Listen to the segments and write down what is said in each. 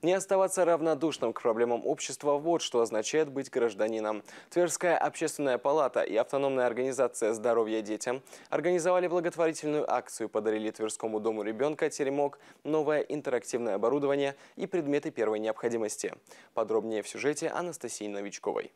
Не оставаться равнодушным к проблемам общества – вот что означает быть гражданином. Тверская общественная палата и автономная организация «Здоровье детям» организовали благотворительную акцию, подарили Тверскому дому ребенка «Теремок» новое интерактивное оборудование и предметы первой необходимости. Подробнее в сюжете Анастасии Новичковой.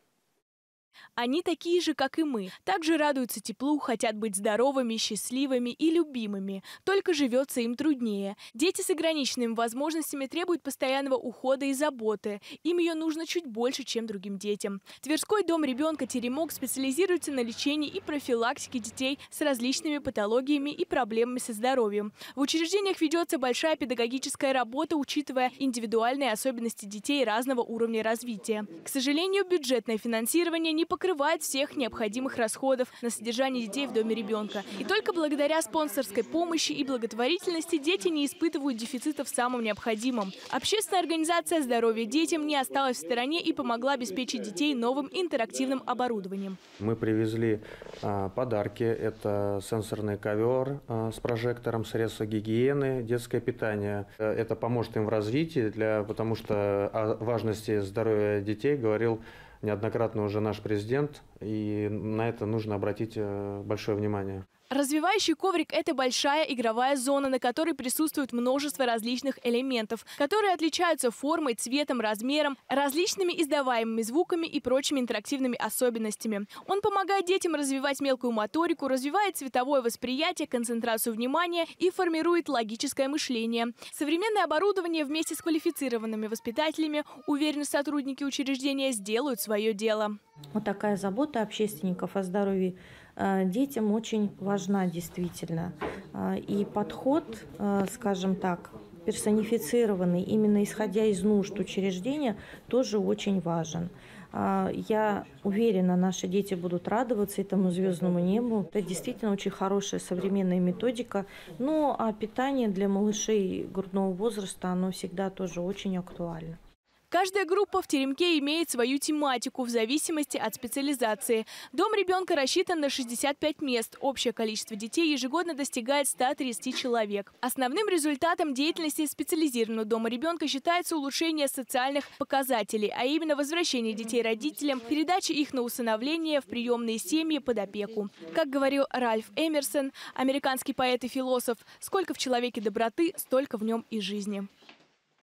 Они такие же, как и мы. Также радуются теплу, хотят быть здоровыми, счастливыми и любимыми. Только живется им труднее. Дети с ограниченными возможностями требуют постоянного ухода и заботы. Им ее нужно чуть больше, чем другим детям. Тверской дом ребенка «Теремок» специализируется на лечении и профилактике детей с различными патологиями и проблемами со здоровьем. В учреждениях ведется большая педагогическая работа, учитывая индивидуальные особенности детей разного уровня развития. К сожалению, бюджетное финансирование не покрывает всех необходимых расходов на содержание детей в доме ребенка. И только благодаря спонсорской помощи и благотворительности дети не испытывают дефицита в самом необходимом. Общественная организация «Здоровье детям» не осталась в стороне и помогла обеспечить детей новым интерактивным оборудованием. Мы привезли а, подарки. Это сенсорный ковер а, с прожектором, средства гигиены, детское питание. Э, это поможет им в развитии, для, потому что о важности здоровья детей говорил неоднократно уже наш президент, и на это нужно обратить э, большое внимание. Развивающий коврик – это большая игровая зона, на которой присутствует множество различных элементов, которые отличаются формой, цветом, размером, различными издаваемыми звуками и прочими интерактивными особенностями. Он помогает детям развивать мелкую моторику, развивает цветовое восприятие, концентрацию внимания и формирует логическое мышление. Современное оборудование вместе с квалифицированными воспитателями, уверены сотрудники учреждения, сделают свое дело. Вот такая забота общественников о здоровье э, детям очень важна действительно. Э, и подход, э, скажем так, персонифицированный, именно исходя из нужд учреждения, тоже очень важен. Я уверена, наши дети будут радоваться этому звездному небу. Это действительно очень хорошая современная методика. Ну, а питание для малышей грудного возраста, оно всегда тоже очень актуально. Каждая группа в теремке имеет свою тематику в зависимости от специализации. Дом ребенка рассчитан на 65 мест. Общее количество детей ежегодно достигает 130 человек. Основным результатом деятельности специализированного дома ребенка считается улучшение социальных показателей, а именно возвращение детей родителям, передача их на усыновление в приемные семьи под опеку. Как говорил Ральф Эмерсон, американский поэт и философ, сколько в человеке доброты, столько в нем и жизни.